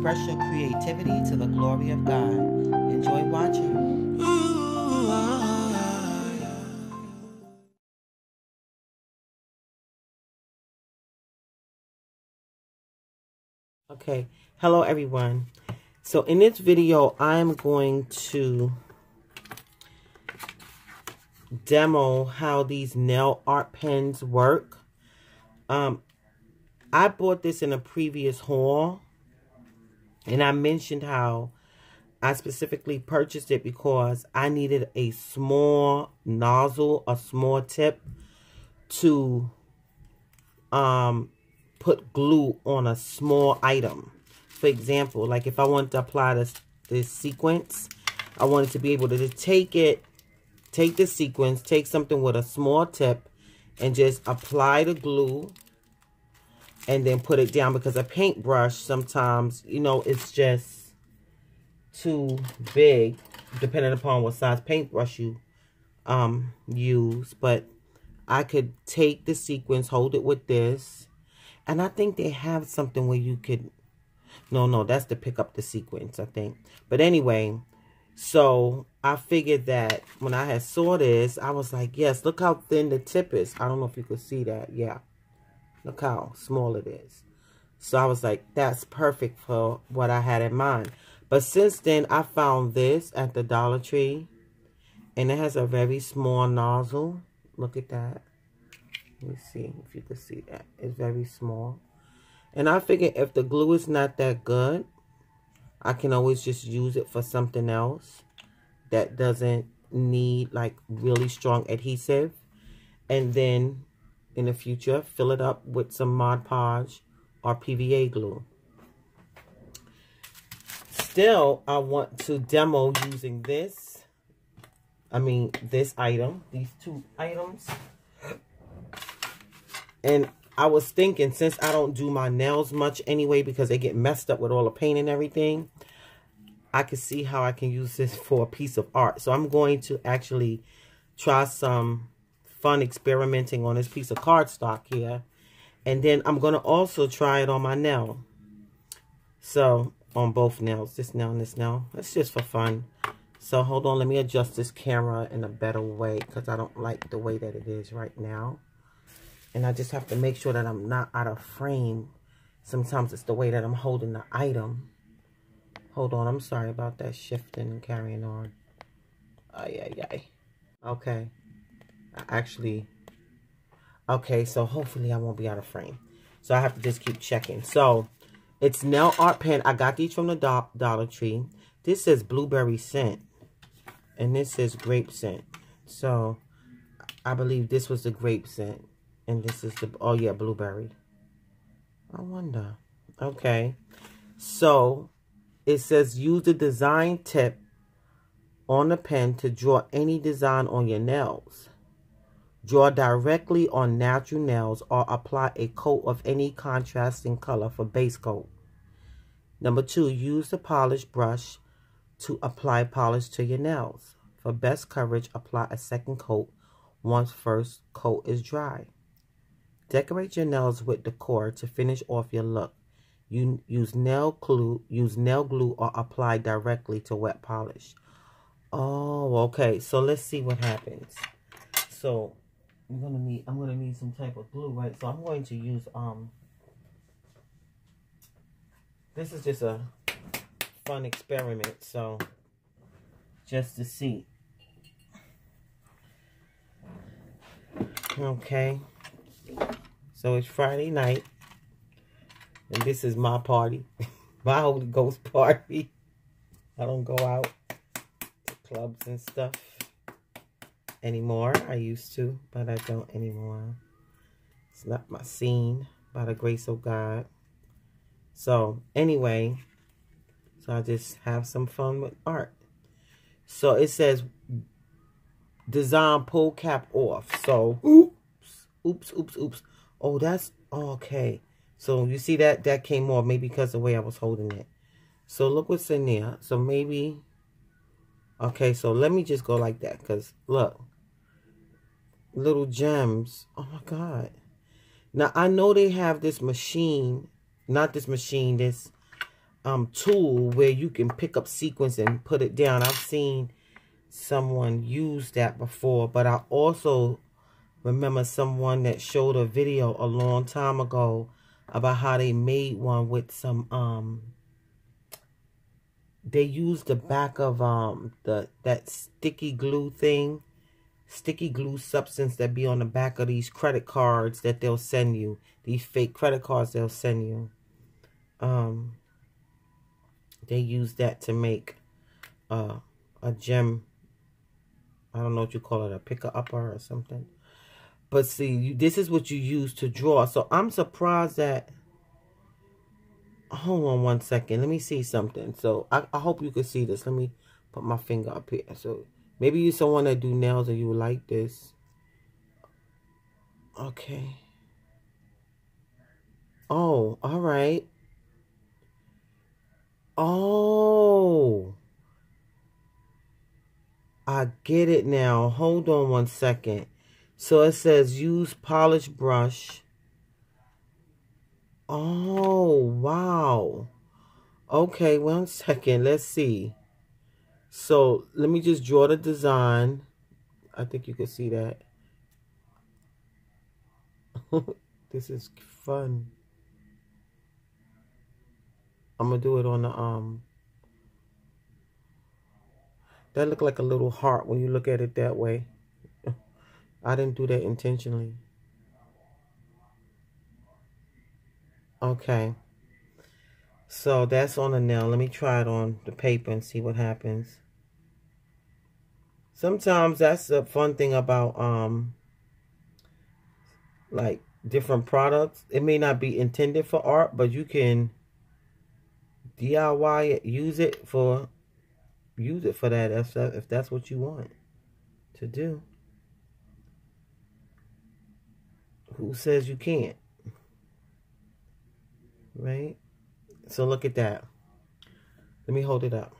Express your creativity to the glory of God. Enjoy watching. Okay, hello everyone. So in this video, I'm going to demo how these nail art pens work. Um, I bought this in a previous haul. And I mentioned how I specifically purchased it because I needed a small nozzle, a small tip to um, put glue on a small item. For example, like if I wanted to apply this, this sequins, I wanted to be able to take it, take the sequins, take something with a small tip, and just apply the glue and then put it down because a paintbrush sometimes, you know, it's just too big depending upon what size paintbrush you um use. But I could take the sequins, hold it with this. And I think they have something where you could, no, no, that's to pick up the sequins, I think. But anyway, so I figured that when I had saw this, I was like, yes, look how thin the tip is. I don't know if you could see that. Yeah. Look how small it is. So I was like, that's perfect for what I had in mind. But since then, I found this at the Dollar Tree. And it has a very small nozzle. Look at that. Let me see if you can see that. It's very small. And I figured if the glue is not that good, I can always just use it for something else that doesn't need like really strong adhesive. And then in the future, fill it up with some Mod Podge or PVA glue. Still, I want to demo using this. I mean, this item, these two items. And I was thinking, since I don't do my nails much anyway, because they get messed up with all the paint and everything, I can see how I can use this for a piece of art. So I'm going to actually try some fun experimenting on this piece of cardstock here. And then I'm going to also try it on my nail. So, on both nails, this nail and this nail. It's just for fun. So, hold on. Let me adjust this camera in a better way because I don't like the way that it is right now. And I just have to make sure that I'm not out of frame. Sometimes it's the way that I'm holding the item. Hold on. I'm sorry about that shifting and carrying on. Ay, ay, ay. Okay actually, okay, so hopefully I won't be out of frame. So I have to just keep checking. So it's nail art pen. I got these from the do Dollar Tree. This says blueberry scent. And this says grape scent. So I believe this was the grape scent. And this is the, oh yeah, blueberry. I wonder. Okay. So it says use the design tip on the pen to draw any design on your nails. Draw directly on natural nails or apply a coat of any contrasting color for base coat. Number two, use the polish brush to apply polish to your nails. For best coverage, apply a second coat once first coat is dry. Decorate your nails with decor to finish off your look. You use nail glue, use nail glue or apply directly to wet polish. Oh, okay. So let's see what happens. So I'm gonna need I'm gonna need some type of glue, right? So I'm going to use um this is just a fun experiment, so just to see. Okay. So it's Friday night. And this is my party. my Holy Ghost party. I don't go out to clubs and stuff anymore. I used to, but I don't anymore. It's not my scene by the grace of God. So anyway, so I just have some fun with art. So it says design pull cap off. So oops, oops, oops, oops. Oh, that's oh, okay. So you see that that came off maybe because the way I was holding it. So look what's in there. So maybe Okay, so let me just go like that because look, little gems. Oh my God. Now, I know they have this machine, not this machine, this um, tool where you can pick up sequins and put it down. I've seen someone use that before, but I also remember someone that showed a video a long time ago about how they made one with some um they used the back of um the that sticky glue thing sticky glue substance that be on the back of these credit cards that they'll send you these fake credit cards they'll send you um they use that to make uh a gem i don't know what you call it a picker upper or something but see you, this is what you use to draw so i'm surprised that hold on one second. Let me see something. So I, I hope you can see this. Let me put my finger up here. So maybe you're someone that do nails and you like this. Okay. Oh, all right. Oh. I get it now. Hold on one second. So it says use polish brush Oh, wow. Okay, one second. Let's see. So let me just draw the design. I think you can see that. this is fun. I'm to do it on the, um, that look like a little heart when you look at it that way. I didn't do that intentionally. Okay. So that's on the nail. Let me try it on the paper and see what happens. Sometimes that's the fun thing about um like different products. It may not be intended for art, but you can DIY it, use it for use it for that if that, if that's what you want to do. Who says you can't? right? So look at that. Let me hold it up.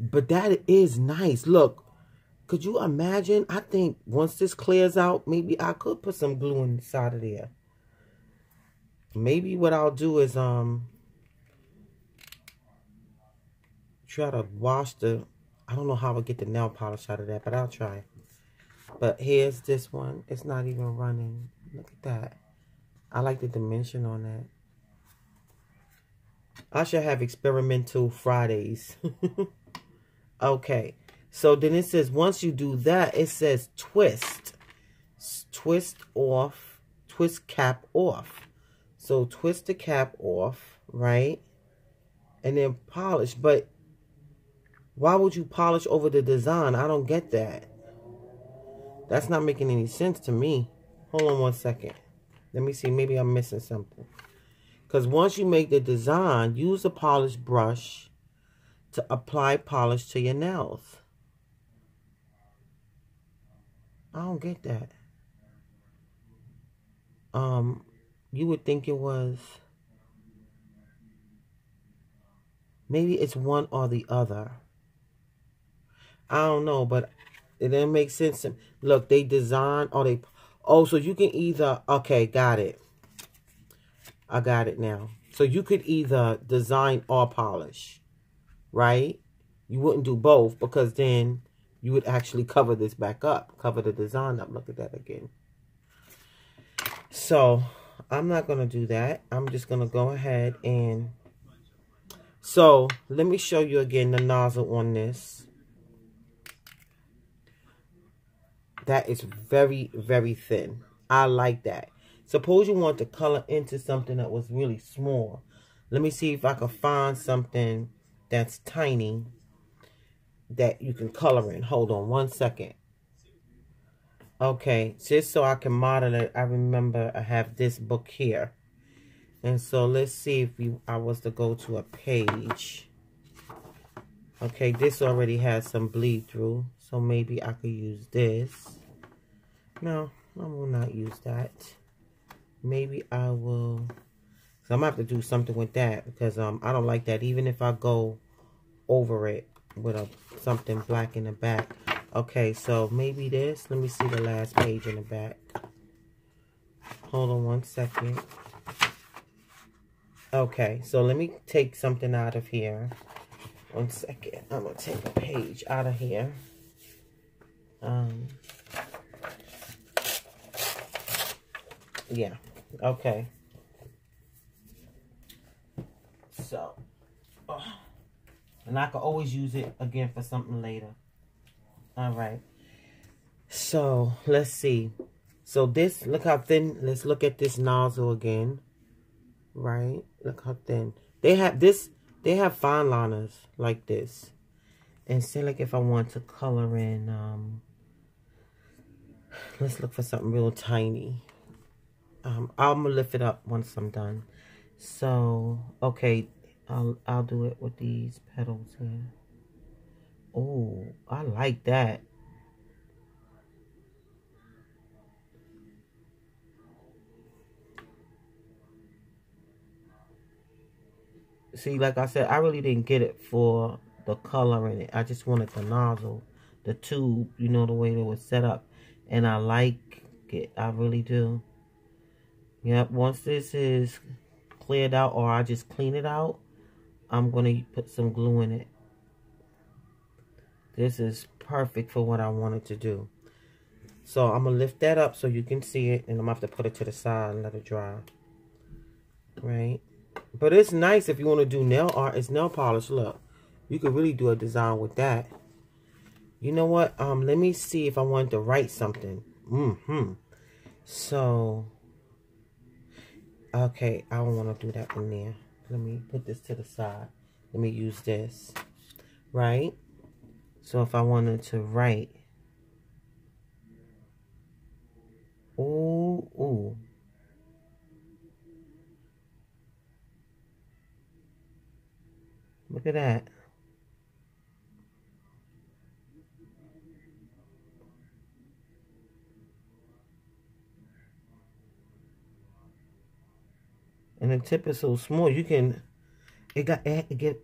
But that is nice. Look, could you imagine? I think once this clears out, maybe I could put some glue inside of there. Maybe what I'll do is um try to wash the I don't know how I'll get the nail polish out of that, but I'll try. But here's this one. It's not even running. Look at that. I like the dimension on that. I should have experimental Fridays. okay. So then it says, once you do that, it says twist. Twist off. Twist cap off. So twist the cap off, right? And then polish. But why would you polish over the design? I don't get that. That's not making any sense to me. Hold on one second. Let me see. Maybe I'm missing something. Because once you make the design, use a polish brush to apply polish to your nails. I don't get that. Um, you would think it was... Maybe it's one or the other. I don't know, but it didn't make sense. Look, they design or they Oh, so you can either, okay, got it. I got it now. So you could either design or polish, right? You wouldn't do both because then you would actually cover this back up, cover the design up. Look at that again. So I'm not going to do that. I'm just going to go ahead and... So let me show you again the nozzle on this. That is very, very thin. I like that. Suppose you want to color into something that was really small. Let me see if I can find something that's tiny that you can color in. Hold on one second. Okay, just so I can model it, I remember I have this book here. And so let's see if I was to go to a page. Okay, this already has some bleed through. So maybe I could use this. No, I will not use that. Maybe I will... So I'm going to have to do something with that because um I don't like that. Even if I go over it with a something black in the back. Okay, so maybe this. Let me see the last page in the back. Hold on one second. Okay, so let me take something out of here. One second. I'm going to take a page out of here. Um, yeah, okay. So, oh, and I can always use it again for something later. All right. So, let's see. So this, look how thin, let's look at this nozzle again. Right? Look how thin. They have this, they have fine liners like this. And say like if I want to color in, um, let's look for something real tiny. Um, I'm gonna lift it up once I'm done. So, okay, I'll, I'll do it with these petals here. Oh, I like that. see, like I said, I really didn't get it for the color in it. I just wanted the nozzle, the tube, you know, the way it was set up. And I like it. I really do. Yep, once this is cleared out or I just clean it out, I'm going to put some glue in it. This is perfect for what I wanted to do. So I'm going to lift that up so you can see it. And I'm going to have to put it to the side and let it dry. Right? But it's nice if you want to do nail art. It's nail polish. Look, you could really do a design with that. You know what? Um, let me see if I want to write something. Mm-hmm. So, okay, I don't want to do that in there. Let me put this to the side. Let me use this. Right? So if I wanted to write. Ooh, ooh. Look at that. And the tip is so small, you can, it got, it get,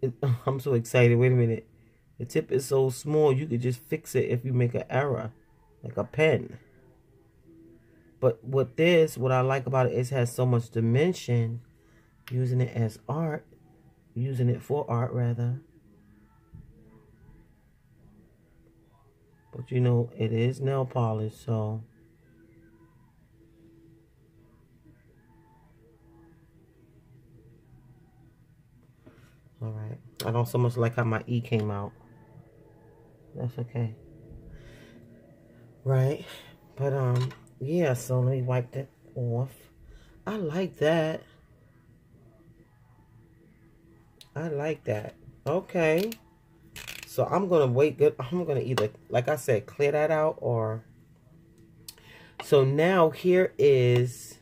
it, I'm so excited. Wait a minute. The tip is so small, you could just fix it if you make an error, like a pen. But with this, what I like about it is it has so much dimension, using it as art, using it for art rather. But you know, it is nail polish, so I don't so much like how my E came out. That's okay. Right. But um yeah, so let me wipe that off. I like that. I like that. Okay. So I'm going to wait good. I'm going to either, like I said, clear that out or... So now here is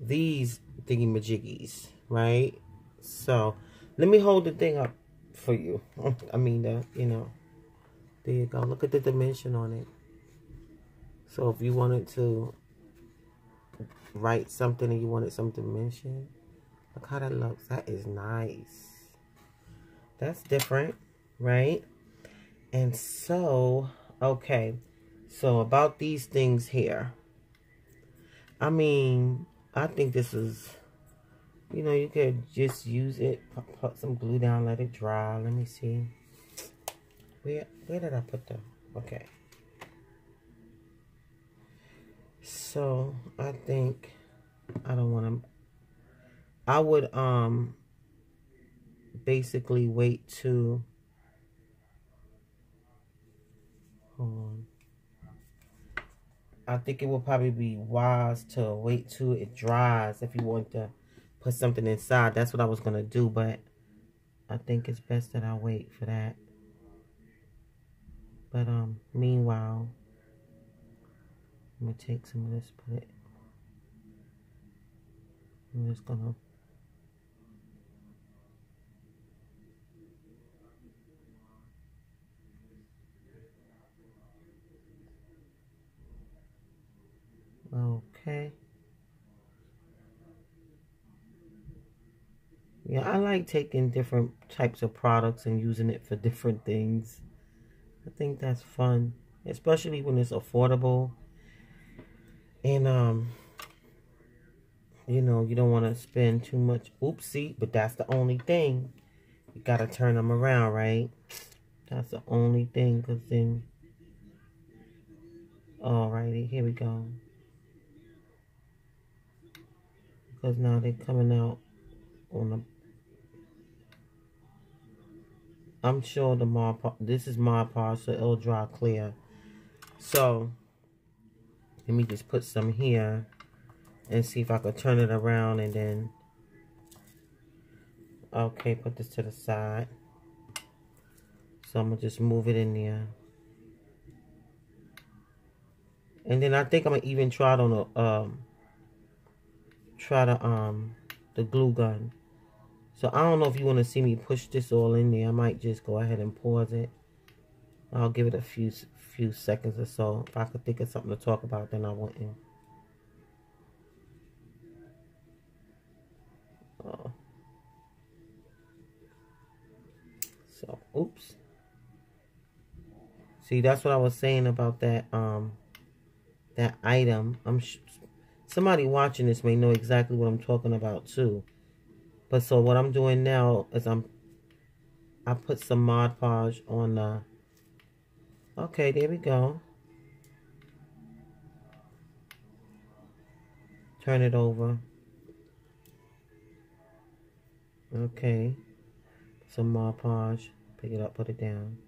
these thingy majiggies, right? So let me hold the thing up for you. I mean, uh, you know, there you go. Look at the dimension on it. So if you wanted to write something and you wanted some dimension, Look how that looks. That is nice. That's different, right? And so, okay. So about these things here. I mean, I think this is, you know, you could just use it, put, some glue down, let it dry. Let me see. Where, where did I put them? Okay. So, I think I don't want to I would um basically wait to hold on. I think it would probably be wise to wait till it dries if you want to put something inside. That's what I was going to do, but I think it's best that I wait for that. But um, meanwhile, I'm going to take some of this, put it, I'm just going to Okay. Yeah, I like taking different types of products and using it for different things. I think that's fun, especially when it's affordable. And um you know, you don't want to spend too much. Oopsie, but that's the only thing. You got to turn them around, right? That's the only thing, because then... Alrighty, here we go. Because now they're coming out on the... I'm sure the Mod this is Mod Podge, so it'll dry clear. So, let me just put some here and see if I could turn it around and then okay put this to the side. So I'm gonna just move it in there. And then I think I'm gonna even try it on a um try to um the glue gun so I don't know if you want to see me push this all in there I might just go ahead and pause it I'll give it a few few seconds or so if I could think of something to talk about then I wouldn't Uh, so, oops. See, that's what I was saying about that, um, that item. I'm somebody watching this may know exactly what I'm talking about too. But so what I'm doing now is I'm, I put some Mod Podge on the, okay, there we go. Turn it over. Okay. Some Mod Podge. Pick it up, put it down.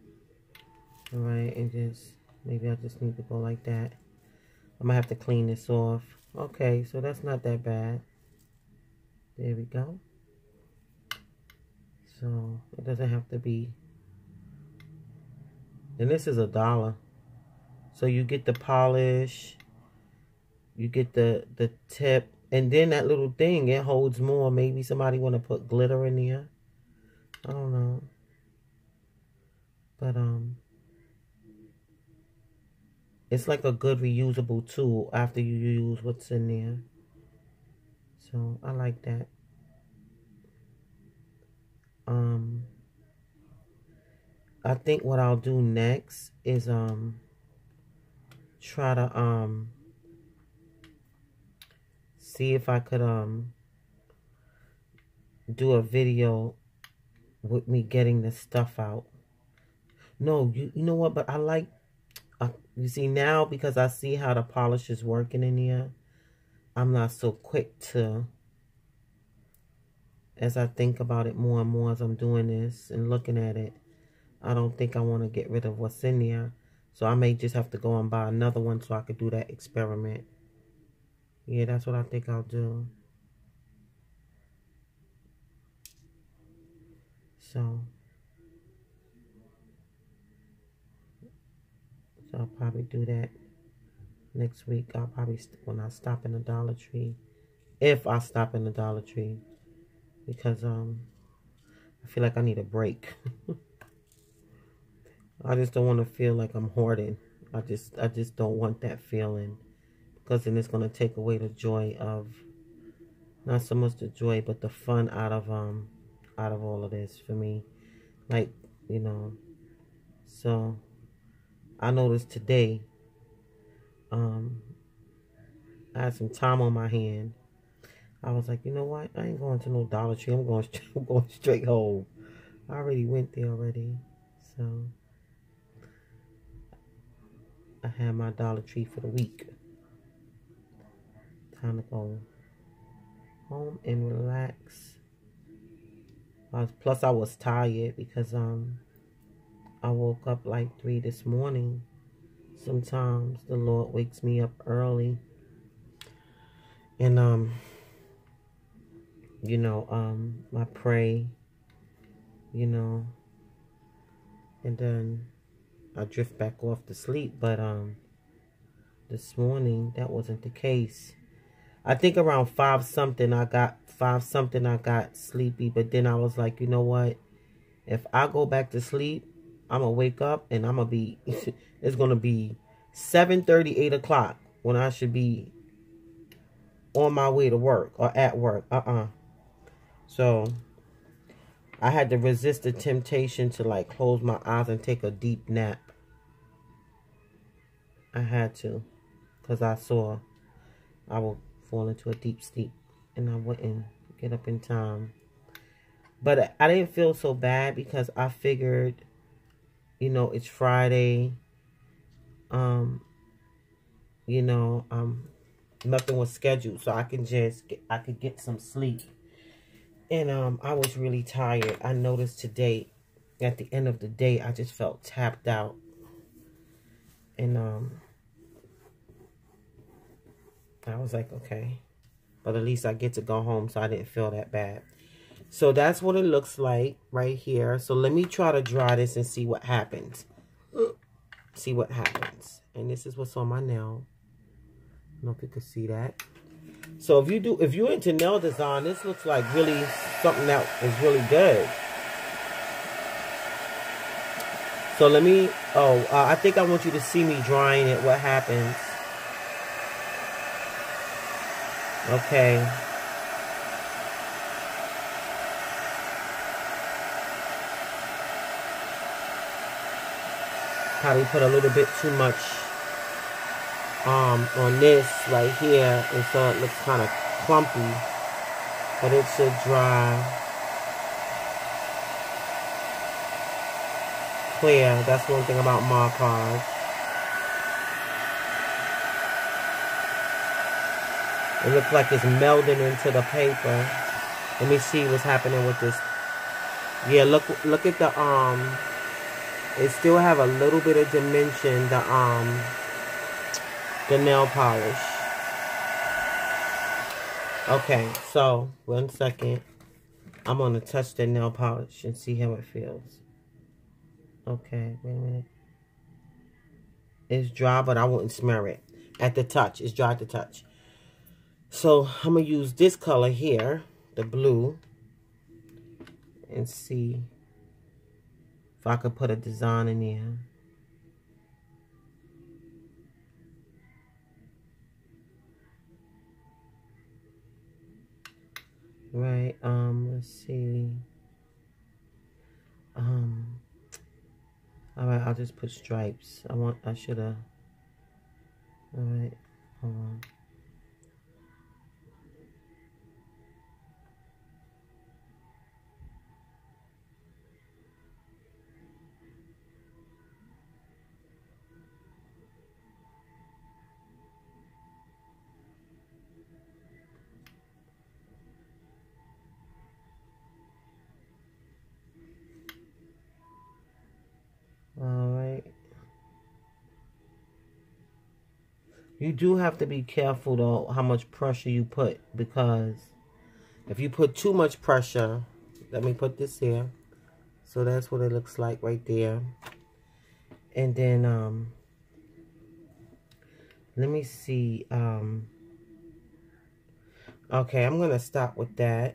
Alright, and just, maybe I just need to go like that. I'm to have to clean this off. Okay, so that's not that bad. There we go. So, it doesn't have to be. And this is a dollar. So you get the polish. You get the, the tip and then that little thing, it holds more. Maybe somebody want to put glitter in there. I don't know. But, um, it's like a good reusable tool after you use what's in there. So, I like that. Um, I think what I'll do next is, um, try to, um, see if I could um do a video with me getting the stuff out. No, you you know what? But I like, uh, you see now because I see how the polish is working in here. I'm not so quick to, as I think about it more and more as I'm doing this and looking at it, I don't think I want to get rid of what's in there. So I may just have to go and buy another one so I could do that experiment. Yeah, that's what I think I'll do. So, so I'll probably do that next week. I'll probably, when I stop in the Dollar Tree, if I stop in the Dollar Tree, because um, I feel like I need a break. I just don't want to feel like I'm hoarding. I just, I just don't want that feeling because then it's going to take away the joy of not so much the joy but the fun out of um out of all of this for me like you know so i noticed today um i had some time on my hand i was like you know what i ain't going to no dollar tree i'm going i'm going straight home i already went there already so i had my dollar tree for the week time to go home and relax. plus, I was tired because um, I woke up like 3 this morning. Sometimes the Lord wakes me up early. And, um, you know, um, I pray, you know, and then I drift back off to sleep. But, um, this morning, that wasn't the case. I think around five something I got five something I got sleepy, but then I was like, you know what? If I go back to sleep, I'm gonna wake up and I'm gonna be it's gonna be 7 30, 8 o'clock when I should be on my way to work or at work. Uh-uh. So I had to resist the temptation to like close my eyes and take a deep nap. I had to. Because I saw I would fall into a deep sleep and I wouldn't get up in time. But I didn't feel so bad because I figured, you know, it's Friday. Um, you know, um, nothing was scheduled, so I can just get, I could get some sleep. And um, I was really tired. I noticed today, at the end of the day, I just felt tapped out. And um, I was like, okay. But at least I get to go home, so I didn't feel that bad. So that's what it looks like right here. So let me try to dry this and see what happens. See what happens. And this is what's on my nail. I don't know if you can see that. So if you do, if you're into nail design, this looks like really something that is really good. So let me, oh, uh, I think I want you to see me drying it, what happens. Okay. Probably put a little bit too much um, on this right here, and so it looks kind of clumpy, but it should dry clear. That's one thing about Podge. It looks like it's melding into the paper. Let me see what's happening with this. Yeah, look look at the um it still have a little bit of dimension, the um the nail polish. Okay, so one second. I'm gonna touch the nail polish and see how it feels. Okay, wait a minute. It's dry, but I wouldn't smear it. At the touch, it's dry to touch. So I'm going to use this color here, the blue, and see if I could put a design in there. Right, um, let's see. Um, all right, I'll just put stripes. I want, I should have, all right, hold on. You do have to be careful, though, how much pressure you put. Because if you put too much pressure, let me put this here. So that's what it looks like right there. And then, um, let me see. Um, okay, I'm going to stop with that.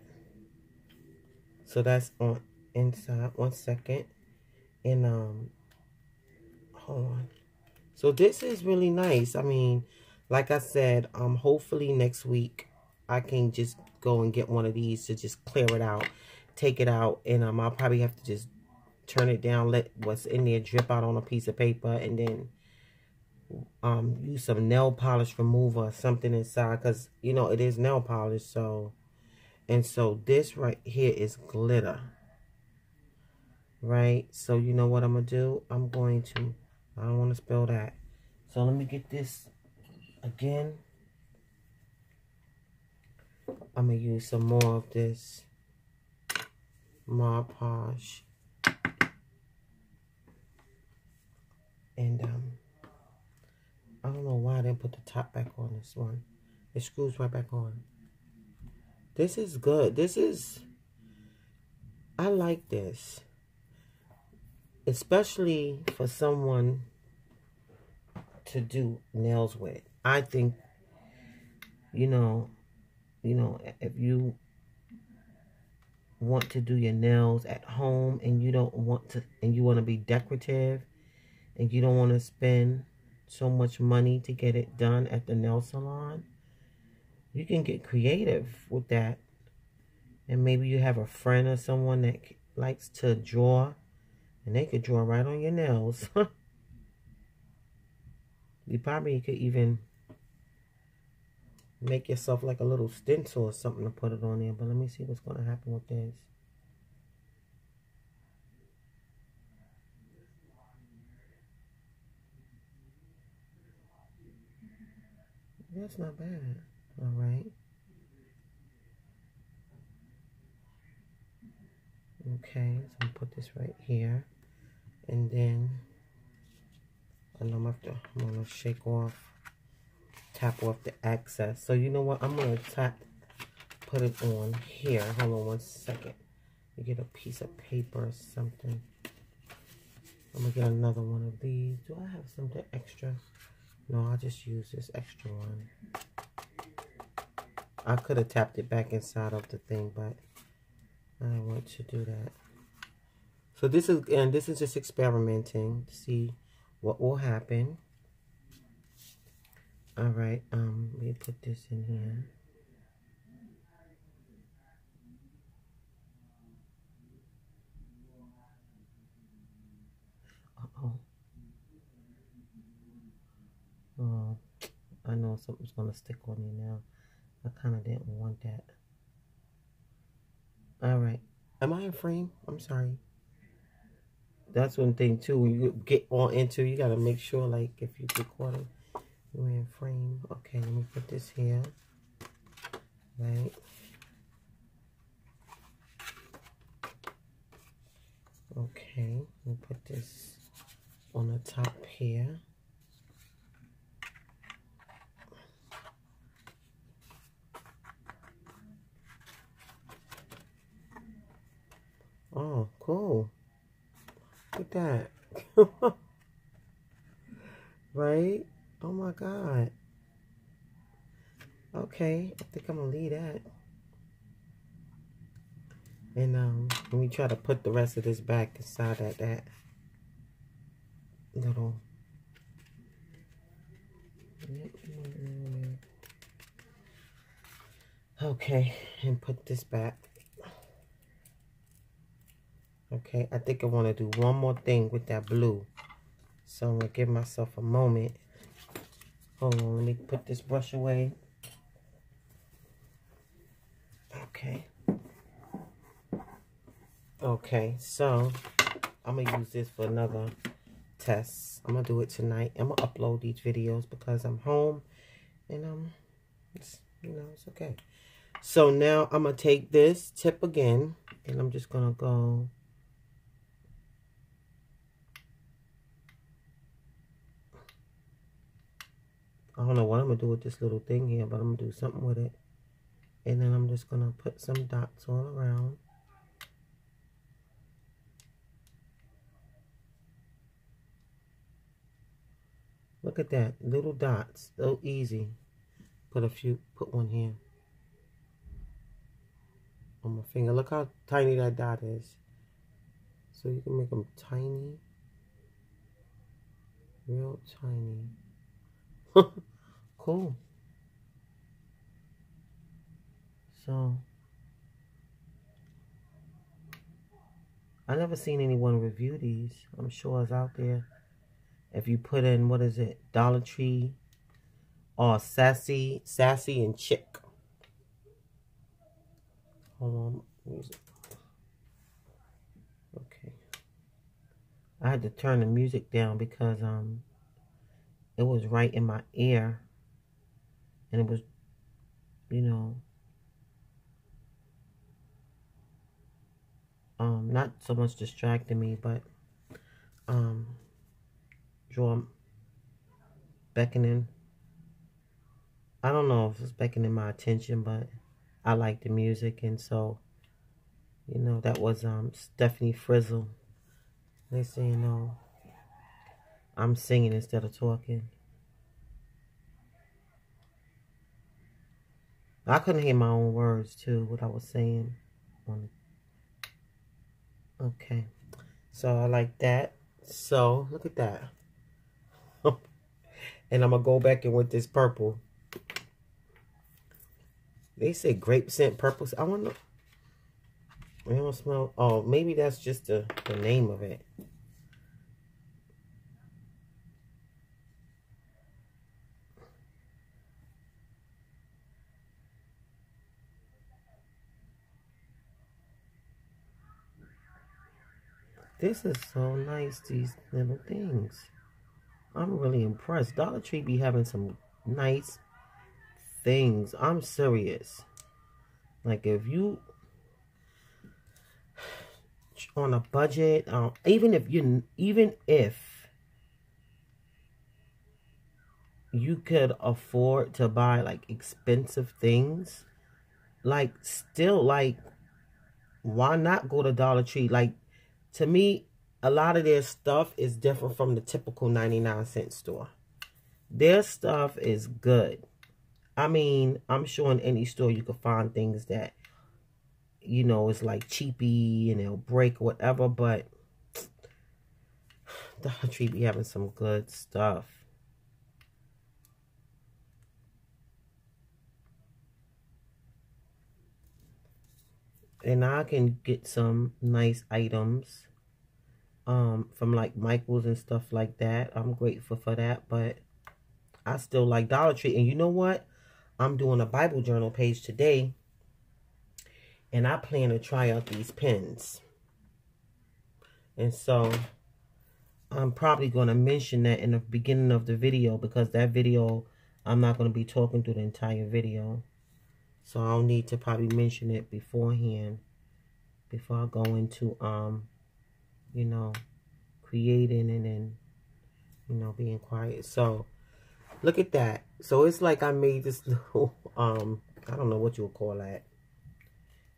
So that's on inside. One second. And, um, hold on. So this is really nice. I mean, like I said, um, hopefully next week I can just go and get one of these to just clear it out, take it out, and um, I'll probably have to just turn it down, let what's in there drip out on a piece of paper, and then um, use some nail polish remover or something inside, because, you know, it is nail polish, so, and so this right here is glitter, right? So, you know what I'm going to do? I'm going to I don't want to spell that. So let me get this again. I'm going to use some more of this Mod Podge. And um, I don't know why I didn't put the top back on this one. It screws right back on. This is good. This is, I like this especially for someone to do nails with. I think, you know, you know, if you want to do your nails at home and you don't want to, and you want to be decorative and you don't want to spend so much money to get it done at the nail salon, you can get creative with that. And maybe you have a friend or someone that likes to draw and they could draw right on your nails. you probably could even make yourself like a little stencil or something to put it on there. But let me see what's going to happen with this. That's not bad. All right. Okay, so I'm put this right here. And then I know I'm gonna, shake off, tap off the excess. So you know what? I'm gonna tap, put it on here. Hold on one second. You get a piece of paper or something. I'm gonna get another one of these. Do I have something extra? No, I'll just use this extra one. I could have tapped it back inside of the thing, but I don't want to do that. So this is, and this is just experimenting to see what will happen. All right, um, me put this in here. Uh-oh. Oh, I know something's to stick on me now. I kind of didn't want that. All right. Am I in frame? I'm sorry. That's one thing, too. When you get on into, you got to make sure, like, if you're recording, you're in frame. Okay, let me put this here. Right. Okay, me put this on the top here. Oh, cool. Look at that. right? Oh my God. Okay, I think I'm gonna leave that. And um, let me try to put the rest of this back inside of that little. Okay, and put this back. Okay, I think I want to do one more thing with that blue. So I'm going to give myself a moment. On, let me put this brush away. Okay. Okay, so I'm going to use this for another test. I'm going to do it tonight. I'm going to upload these videos because I'm home. And, um, it's, you know, it's okay. So now I'm going to take this tip again. And I'm just going to go I don't know what I'm going to do with this little thing here, but I'm going to do something with it. And then I'm just going to put some dots all around. Look at that. Little dots. So easy. Put a few, put one here. On my finger. Look how tiny that dot is. So you can make them tiny. Real tiny. cool. So, I never seen anyone review these. I'm sure it's out there. If you put in, what is it, Dollar Tree or Sassy, Sassy and Chick. Hold on, music. Okay. I had to turn the music down because um it was right in my ear. And it was, you know, um, not so much distracting me, but um, draw beckoning. I don't know if it's beckoning my attention, but I like the music, and so, you know, that was um Stephanie Frizzle. They say, you know, I'm singing instead of talking. I couldn't hear my own words too, what I was saying. Okay. So I like that. So look at that. and I'm going to go back in with this purple. They say grape scent purple. I wonder. I don't smell. Oh, maybe that's just the, the name of it. This is so nice, these little things. I'm really impressed. Dollar Tree be having some nice things. I'm serious. Like if you on a budget, um, even if you even if you could afford to buy like expensive things, like still like why not go to Dollar Tree? Like to me, a lot of their stuff is different from the typical 99 cent store. Their stuff is good. I mean, I'm sure in any store you can find things that, you know, it's like cheapy and it'll break or whatever, but Dollar Tree be having some good stuff. And I can get some nice items um, from like Michael's and stuff like that. I'm grateful for that, but I still like Dollar Tree. And you know what? I'm doing a Bible journal page today, and I plan to try out these pens. And so I'm probably going to mention that in the beginning of the video because that video, I'm not going to be talking through the entire video. So I'll need to probably mention it beforehand before I go into um you know, creating and then, you know, being quiet. So, look at that. So, it's like I made this little, um, I don't know what you'll call that.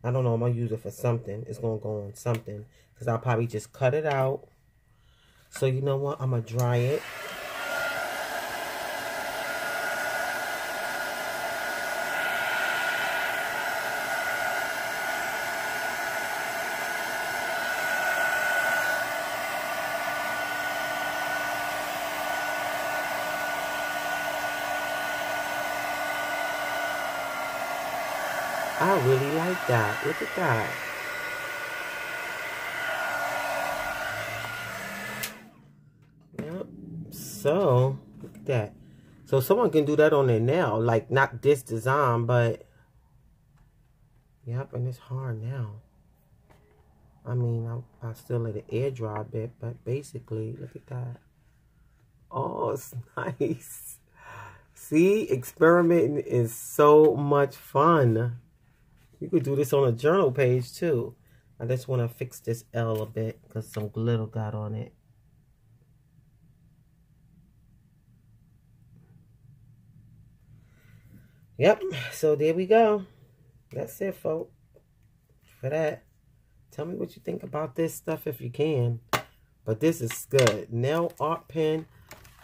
I don't know. I'm going to use it for something. It's going to go on something. Because I'll probably just cut it out. So, you know what? I'm going to dry it. I really like that. Look at that. Yep. So, look at that. So someone can do that on their nail. Like, not this design, but... Yep, and it's hard now. I mean, I, I still let it air dry a bit, but basically, look at that. Oh, it's nice. See, experimenting is so much fun. You could do this on a journal page too. I just want to fix this L a bit because some glitter got on it. Yep, so there we go. That's it, folks. For that. Tell me what you think about this stuff if you can. But this is good. Nail art pen,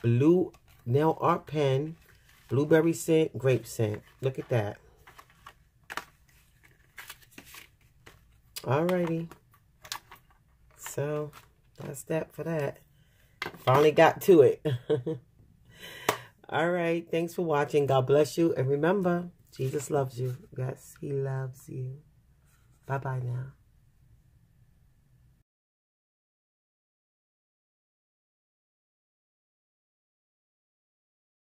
blue nail art pen, blueberry scent, grape scent. Look at that. Alrighty. So, that's that for that. Finally got to it. Alright, thanks for watching. God bless you. And remember, Jesus loves you. Yes, he loves you. Bye-bye now.